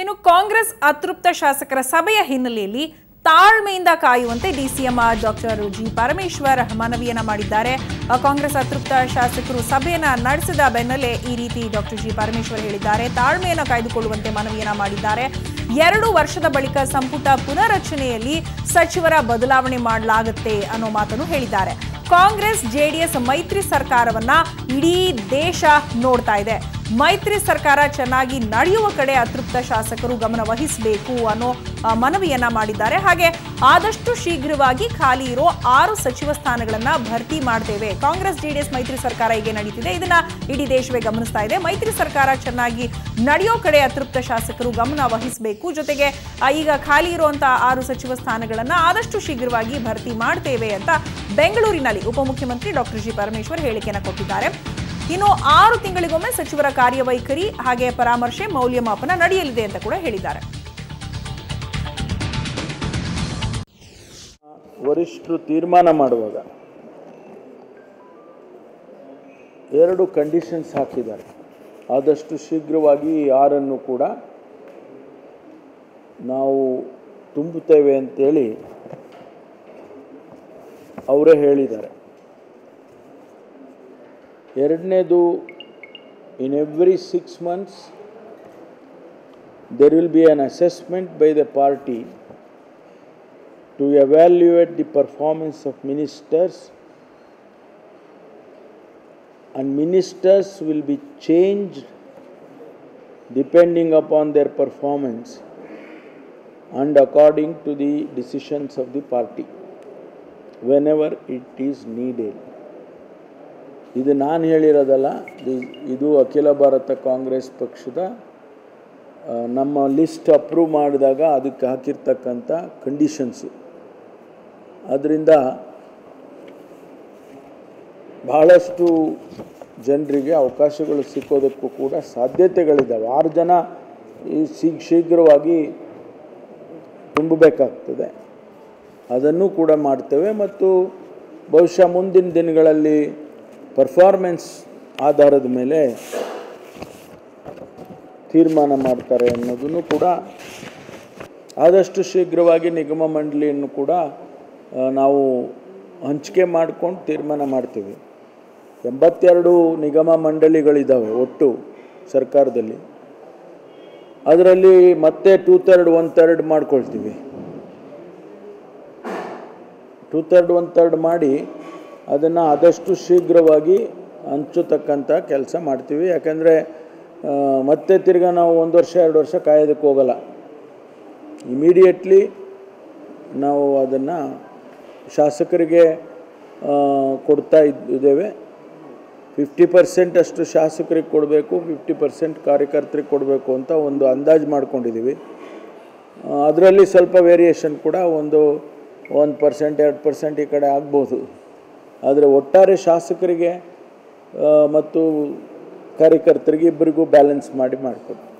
ಇನ್ನು ಕಾಂಗ್ರೆಸ್ ಅತೃಪ್ತ ಶಾಸಕರ ಸಭೆಯ ಹಿನ್ನೆಲೆಯಲ್ಲಿ ತಾಳ್ಮೆಯಿಂದ ಕಾಯುವಂತೆ ಡಿಸಿಎಂ ಡಾಕ್ಟರ್ ಜಿ ಪರಮೇಶ್ವರ್ ಮನವಿಯನ್ನ ಮಾಡಿದ್ದಾರೆ. ಕಾಂಗ್ರೆಸ್ ಅತೃಪ್ತ ಶಾಸಕರು ಸಭೆಯನ್ನ ನಡೆಸಿದ ಬೆನ್ನಲ್ಲೇ ಈ ರೀತಿ ಡಾಕ್ಟರ್ ಜಿ ಪರಮೇಶ್ವರ್ ಹೇಳಿದ್ದಾರೆ. ತಾಳ್ಮೆಯನ್ನು ಕಾಯ್ದುಕೊಳ್ಳುವಂತೆ ಮನವಿಯನ್ನ ಮಾಡಿದ್ದಾರೆ. ಎರಡು ವರ್ಷದ ಬಳಿಕ ಸಂಪುಟ ಪುನರಚನೆಯಲ್ಲಿ ಸಚಿವರ ಬದಲಾವಣೆ ಮಾಡಲಾಗುತ್ತೆ ಅನ್ನೋ ಮಾತನ್ನು ಹೇಳಿದ್ದಾರೆ. ಕಾಂಗ್ರೆಸ್ ಜೆಡಿಎಸ್ ಮೈತ್ರಿ ಸರ್ಕಾರವನ್ನ ಇಡೀ ದೇಶ ನೋಡ್ತಾ ಇದೆ. ಮೈತ್ರಿ ಸರ್ಕಾರ ಚೆನ್ನಾಗಿ ನಡೆಯುವ ಕಡೆ ಅತೃಪ್ತ ಶಾಸಕರು ಗಮನ ವಹಿಸಬೇಕು ಅನ್ನೋ ಮನವಿಯನ್ನ ಮಾಡಿದ್ದಾರೆ. ಹಾಗೆ ಆದಷ್ಟು ಶೀಘ್ರವಾಗಿ ಖಾಲಿ ಇರೋ ಆರು ಸಚಿವ ಸ್ಥಾನಗಳನ್ನ ಭರ್ತಿ ಮಾಡ್ತೇವೆ. ಕಾಂಗ್ರೆಸ್, ಜೆಡಿಎಸ್ ಮೈತ್ರಿ ಸರ್ಕಾರ ಹೀಗೆ ನಡೀತಿದೆ. ಇದನ್ನ ಇಡೀ ದೇಶವೇ ಗಮನಿಸ್ತಾ ಇದೆ. ಮೈತ್ರಿ ಸರ್ಕಾರ ಚೆನ್ನಾಗಿ ನಡೆಯೋ ಕಡೆ ಅತೃಪ್ತ ಶಾಸಕರು ಗಮನ ವಹಿಸಬೇಕು. ಜೊತೆಗೆ ಈಗ ಖಾಲಿ ಇರುವಂತಹ ಆರು ಸಚಿವ ಸ್ಥಾನಗಳನ್ನ ಆದಷ್ಟು ಶೀಘ್ರವಾಗಿ ಭರ್ತಿ ಮಾಡ್ತೇವೆ ಅಂತ ಬೆಂಗಳೂರಿನಲ್ಲಿ ಉಪಮುಖ್ಯಮಂತ್ರಿ ಡಾಕ್ಟರ್ ಜಿ ಪರಮೇಶ್ವರ್ ಹೇಳಿಕೆಯನ್ನು ಕೊಟ್ಟಿದ್ದಾರೆ. ಇನ್ನು ಆರು ತಿಂಗಳಿಗೊಮ್ಮೆ ಸಚಿವರ ಕಾರ್ಯವೈಖರಿ ಹಾಗೆ ಪರಾಮರ್ಶೆ ಮೌಲ್ಯಮಾಪನ ನಡೆಯಲಿದೆ ಅಂತ ಕೂಡ ಹೇಳಿದ್ದಾರೆ. ವರಿಷ್ಠರು ತೀರ್ಮಾನ ಮಾಡುವಾಗ ಎರಡು ಕಂಡೀಷನ್ಸ್ ಹಾಕಿದ್ದಾರೆ. ಆದಷ್ಟು ಶೀಘ್ರವಾಗಿ ಯಾರನ್ನು ಕೂಡ ನಾವು ತುಂಬುತ್ತೇವೆ ಅಂತೇಳಿ ಅವರೇ ಹೇಳಿದ್ದಾರೆ. ಎರಡನೇದು in every six months there will be an assessment by the party to evaluate the performance of ministers and ministers will be changed depending upon their performance and according to the decisions of the party whenever it is needed ಇದು ನಾನು ಹೇಳಿರೋದಲ್ಲ, ಇದು- ಅಖಿಲ ಭಾರತ ಕಾಂಗ್ರೆಸ್ ಪಕ್ಷದ ನಮ್ಮ list approve ಮಾಡಿದಾಗ ಅದಕ್ಕೆ ಹಾಕಿರ್ತಕ್ಕಂಥ conditions ಅದರಿಂದ ಬಹಳಷ್ಟು ಜನರಿಗೆ ಅವಕಾಶಗಳು ಸಿಕ್ಕೋದಕ್ಕೂ ಕೂಡ ಸಾಧ್ಯತೆಗಳಿದ್ದಾವೆ. ಆರು ಜನ ಈ ಶೀಘ್ ಶೀಘ್ರವಾಗಿ ತುಂಬಬೇಕಾಗ್ತದೆ. ಅದನ್ನು ಕೂಡ ಮಾಡ್ತೇವೆ. ಮತ್ತು ಬಹುಶಃ ಮುಂದಿನ ದಿನಗಳಲ್ಲಿ ಪರ್ಫಾರ್ಮೆನ್ಸ್ ಆಧಾರದ ಮೇಲೆ ತೀರ್ಮಾನ ಮಾಡ್ತಾರೆ ಅನ್ನೋದನ್ನು ಕೂಡ ಆದಷ್ಟು ಶೀಘ್ರವಾಗಿ ನಿಗಮ ಮಂಡಳಿಯನ್ನು ಕೂಡ ನಾವು ಹಂಚಿಕೆ ಮಾಡ್ಕೊಂಡು ತೀರ್ಮಾನ ಮಾಡ್ತೀವಿ. ಎಂಬತ್ತೆರಡು ನಿಗಮ ಮಂಡಳಿಗಳಿದ್ದಾವೆ ಒಟ್ಟು ಸರ್ಕಾರದಲ್ಲಿ. ಅದರಲ್ಲಿ ಮತ್ತೆ ಟೂ ತರ್ಡ್ ಒನ್ ತರ್ಡ್ ಮಾಡ್ಕೊಳ್ತೀವಿ. ಟೂ ತರ್ಡ್ ಒನ್ ತರ್ಡ್ ಮಾಡಿ ಅದನ್ನು ಆದಷ್ಟು ಶೀಘ್ರವಾಗಿ ಹಂಚತಕ್ಕಂಥ ಕೆಲಸ ಮಾಡ್ತೀವಿ. ಯಾಕೆಂದರೆ ಮತ್ತೆ ತಿರ್ಗಾ ನಾವು ಒಂದು ವರ್ಷ, ಎರಡು ವರ್ಷ ಕಾಯೋದಕ್ಕೆ ಹೋಗಲ್ಲ. ಇಮಿಡಿಯೇಟ್ಲಿ ನಾವು ಅದನ್ನು ಶಾಸಕರಿಗೆ ಕೊಡ್ತಾ ಇದ್- ಇದ್ದೇವೆ. ಫಿಫ್ಟಿ ಪರ್ಸೆಂಟ್ ಅಷ್ಟು ಶಾಸಕರಿಗೆ ಕೊಡಬೇಕು ಫಿಫ್ಟಿ ಪರ್ಸೆಂಟ್ ಕಾರ್ಯಕರ್ತರಿಗೆ ಕೊಡಬೇಕು ಅಂತ ಒಂದು ಅಂದಾಜು ಮಾಡ್ಕೊಂಡಿದ್ದೀವಿ ಅದರಲ್ಲಿ ಸ್ವಲ್ಪ ವೇರಿಯೇಷನ್ ಕೂಡ ಒಂದು ಒಂದು ಪರ್ಸೆಂಟ್ ಎರಡು ಪರ್ಸೆಂಟ್ ಈ ಕಡೆ ಆಗ್ಬೋದು. ಆದರೆ ಒಟ್ಟಾರೆ ಶಾಸಕರಿಗೆ ಮತ್ತು ಕಾರ್ಯಕರ್ತರಿಗೆ ಇಬ್ಬರಿಗೂ ಬ್ಯಾಲೆನ್ಸ್ ಮಾಡಿ ಮಾಡಿಕೊಡ್ತೀವಿ